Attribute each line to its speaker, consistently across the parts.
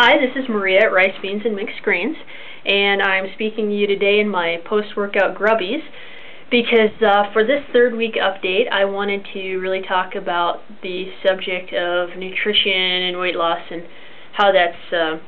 Speaker 1: Hi, this is Maria at Rice Beans and Mixed Greens, and I'm speaking to you today in my post-workout grubbies because uh, for this third week update, I wanted to really talk about the subject of nutrition and weight loss and how that's uh,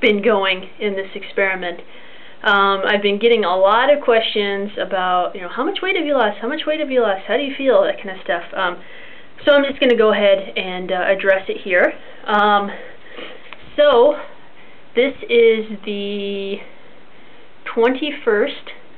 Speaker 1: been going in this experiment. Um, I've been getting a lot of questions about, you know, how much weight have you lost? How much weight have you lost? How do you feel? That kind of stuff. Um, so I'm just going to go ahead and uh, address it here. Um, so, this is the 21st,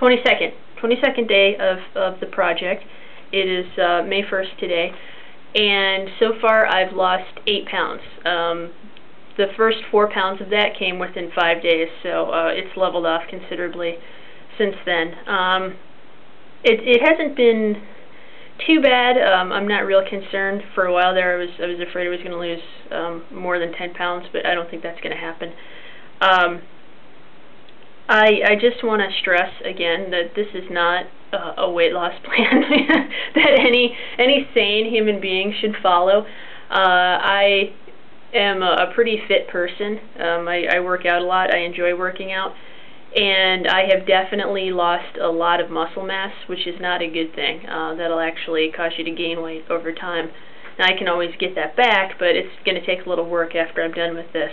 Speaker 1: 22nd, 22nd day of, of the project. It is uh, May 1st today, and so far I've lost 8 pounds. Um, the first 4 pounds of that came within 5 days, so uh, it's leveled off considerably since then. Um, it, it hasn't been too bad. Um, I'm not real concerned. For a while there, I was I was afraid I was going to lose um, more than 10 pounds, but I don't think that's going to happen. Um, I I just want to stress again that this is not uh, a weight loss plan that any any sane human being should follow. Uh, I am a, a pretty fit person. Um, I, I work out a lot. I enjoy working out and I have definitely lost a lot of muscle mass, which is not a good thing. Uh, that'll actually cause you to gain weight over time. Now, I can always get that back, but it's going to take a little work after I'm done with this.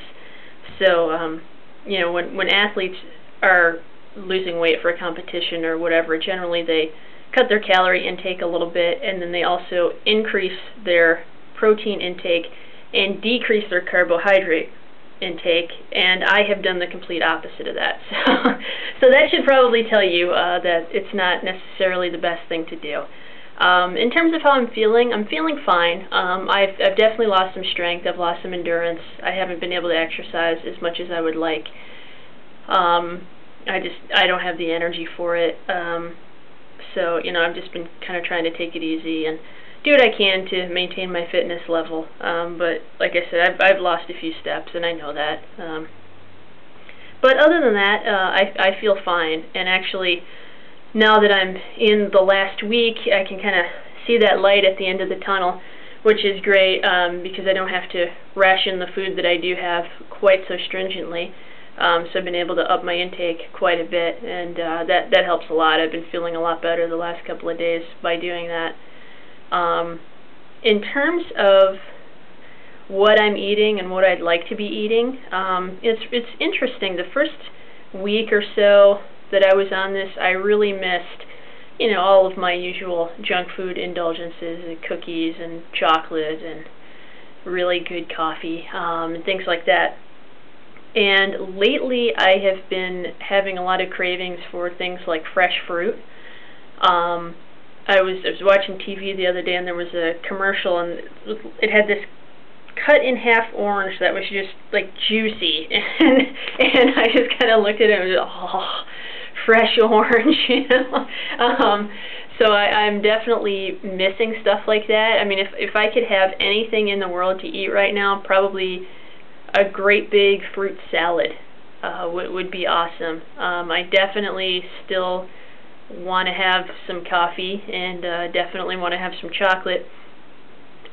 Speaker 1: So, um, you know, when when athletes are losing weight for a competition or whatever, generally they cut their calorie intake a little bit, and then they also increase their protein intake and decrease their carbohydrate intake, and I have done the complete opposite of that. So, so that should probably tell you uh, that it's not necessarily the best thing to do. Um, in terms of how I'm feeling, I'm feeling fine. Um, I've, I've definitely lost some strength. I've lost some endurance. I haven't been able to exercise as much as I would like. Um, I just I don't have the energy for it. Um, so you know I've just been kind of trying to take it easy and do what I can to maintain my fitness level. Um, but like I said, I've, I've lost a few steps, and I know that. Um, but other than that, uh, I, I feel fine. And actually, now that I'm in the last week, I can kind of see that light at the end of the tunnel, which is great um, because I don't have to ration the food that I do have quite so stringently. Um, so I've been able to up my intake quite a bit, and uh, that that helps a lot. I've been feeling a lot better the last couple of days by doing that. Um, in terms of what I'm eating and what I'd like to be eating, um, it's it's interesting. The first week or so that I was on this, I really missed, you know, all of my usual junk food indulgences, and cookies and chocolate and really good coffee um, and things like that. And lately, I have been having a lot of cravings for things like fresh fruit. Um, I was I was watching TV the other day and there was a commercial and it had this cut in half orange that was just like juicy and and I just kind of looked at it and was oh fresh orange you know um so I, I'm definitely missing stuff like that. I mean if if I could have anything in the world to eat right now, probably a great big fruit salad uh would would be awesome. Um I definitely still want to have some coffee and uh, definitely want to have some chocolate.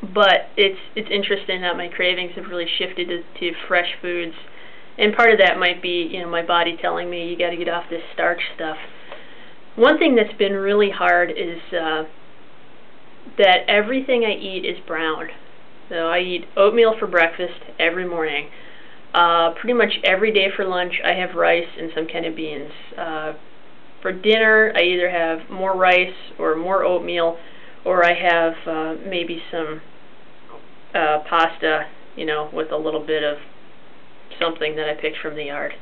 Speaker 1: But it's it's interesting that my cravings have really shifted to, to fresh foods, and part of that might be you know my body telling me you got to get off this starch stuff. One thing that's been really hard is uh, that everything I eat is brown. So I eat oatmeal for breakfast every morning. Uh, pretty much every day for lunch I have rice and some kind of beans. Uh, for dinner, I either have more rice or more oatmeal, or I have uh, maybe some uh, pasta, you know, with a little bit of something that I picked from the yard.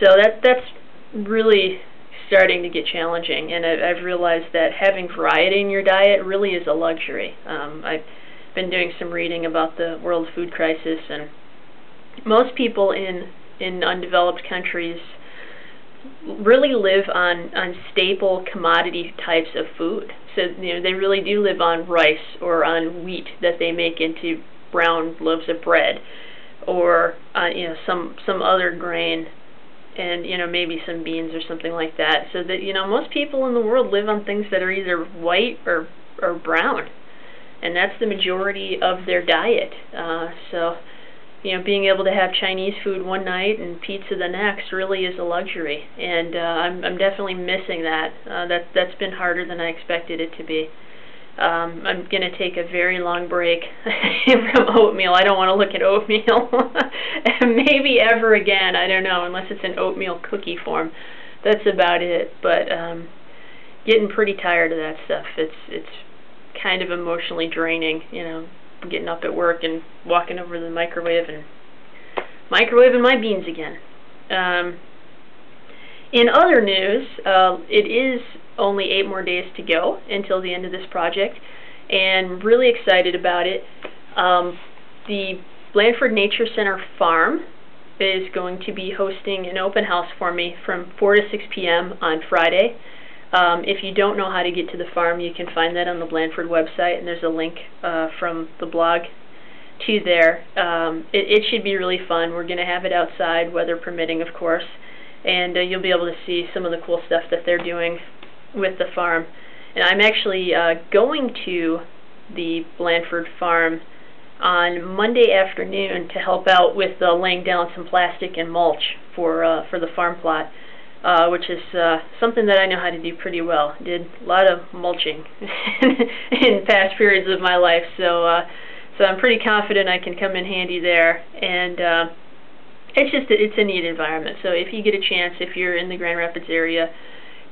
Speaker 1: So that that's really starting to get challenging, and I, I've realized that having variety in your diet really is a luxury. Um, I've been doing some reading about the world food crisis, and most people in in undeveloped countries really live on on staple commodity types of food. So you know they really do live on rice or on wheat that they make into brown loaves of bread, or uh, you know some some other grain, and you know maybe some beans or something like that. So that you know most people in the world live on things that are either white or or brown, and that's the majority of their diet. Uh, so you know, being able to have Chinese food one night and pizza the next really is a luxury, and uh, I'm I'm definitely missing that. Uh, that that's been harder than I expected it to be. Um, I'm to take a very long break from oatmeal. I don't want to look at oatmeal maybe ever again. I don't know, unless it's in oatmeal cookie form. That's about it. But um, getting pretty tired of that stuff. It's it's kind of emotionally draining. You know, getting up at work and walking over to the microwave and microwaving my beans again. Um, in other news, uh, it is only eight more days to go until the end of this project, and really excited about it. Um, the Blandford Nature Center Farm is going to be hosting an open house for me from 4 to 6 p.m. on Friday. Um, if you don't know how to get to the farm, you can find that on the Blandford website, and there's a link uh, from the blog to there. Um, it, it should be really fun. We're going to have it outside, weather permitting, of course, and uh, you'll be able to see some of the cool stuff that they're doing with the farm. And I'm actually uh, going to the Blandford farm on Monday afternoon to help out with uh, laying down some plastic and mulch for uh, for the farm plot, uh, which is uh, something that I know how to do pretty well. Did a lot of mulching in past periods of my life, so uh, so I'm pretty confident I can come in handy there. And uh, it's just a, it's a neat environment. So if you get a chance, if you're in the Grand Rapids area,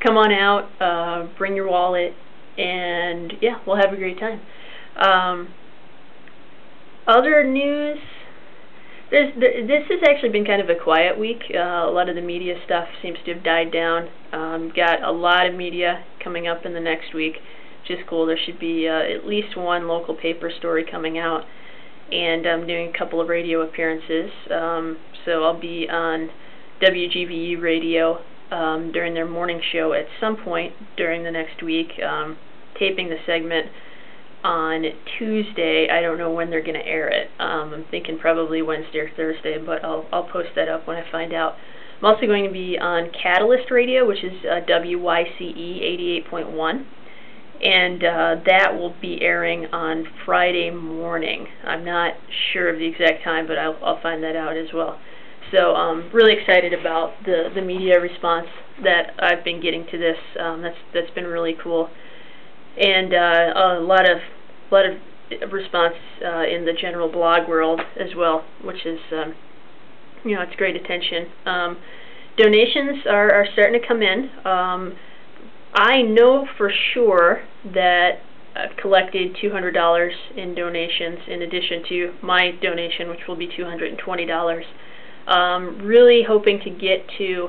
Speaker 1: come on out, uh, bring your wallet, and yeah, we'll have a great time. Um, other news, this this has actually been kind of a quiet week. Uh, a lot of the media stuff seems to have died down. Um, got a lot of media coming up in the next week, which is cool. There should be uh, at least one local paper story coming out, and I'm doing a couple of radio appearances. Um, so I'll be on WGVU radio um, during their morning show at some point during the next week, um, taping the segment on Tuesday. I don't know when they're going to air it. Um, I'm thinking probably Wednesday or Thursday, but I'll I'll post that up when I find out. I'm also going to be on Catalyst Radio, which is uh, WYCE 88.1, and uh, that will be airing on Friday morning. I'm not sure of the exact time, but I'll, I'll find that out as well. So I'm um, really excited about the the media response that I've been getting to this. Um, that's that's been really cool, and uh, a lot of a lot of response uh, in the general blog world as well, which is um, you know it's great attention. Um, donations are are starting to come in. Um, I know for sure that I've collected $200 in donations in addition to my donation, which will be $220. Um, really hoping to get to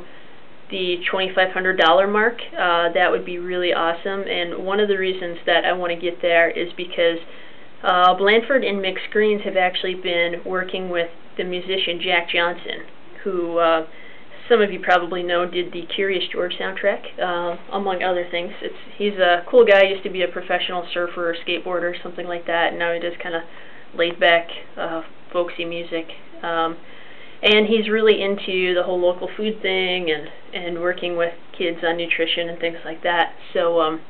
Speaker 1: the $2,500 mark. Uh, that would be really awesome. And one of the reasons that I want to get there is because uh, Blandford and Mixed Greens have actually been working with the musician Jack Johnson, who uh, some of you probably know did the Curious George soundtrack, uh, among other things. It's he's a cool guy. Used to be a professional surfer or skateboarder, something like that. And now he does kind of laid back, uh, folksy music. Um, and he's really into the whole local food thing and and working with kids on nutrition and things like that. So um,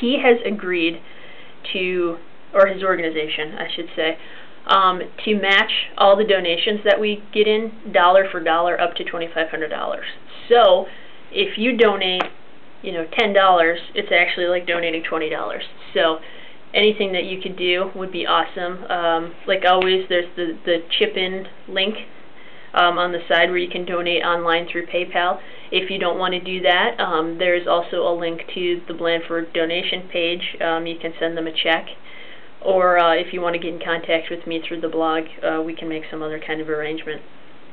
Speaker 1: he has agreed to, or his organization, I should say, um, to match all the donations that we get in dollar for dollar up to $2,500. So if you donate, you know, $10, it's actually like donating $20. So anything that you could do would be awesome. Um, like always, there's the, the chip in link um, on the side where you can donate online through PayPal. If you don't want to do that, um, there's also a link to the Blandford donation page. Um, you can send them a check. Or uh, if you want to get in contact with me through the blog, uh, we can make some other kind of arrangement.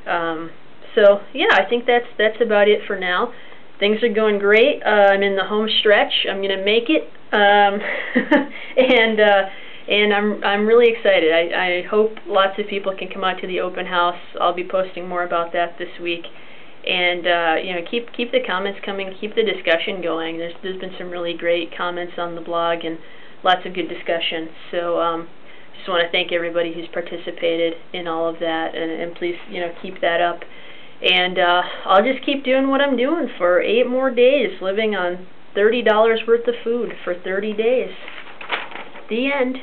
Speaker 1: Um, so yeah, I think that's that's about it for now. Things are going great. Uh, I'm in the home stretch. I'm going to make it. Um, and uh, and I'm I'm really excited. I, I hope lots of people can come out to the open house. I'll be posting more about that this week, and uh, you know keep keep the comments coming, keep the discussion going. There's there's been some really great comments on the blog and lots of good discussion. So um, just want to thank everybody who's participated in all of that, and, and please you know keep that up. And uh, I'll just keep doing what I'm doing for eight more days, living on $30 worth of food for 30 days. The end.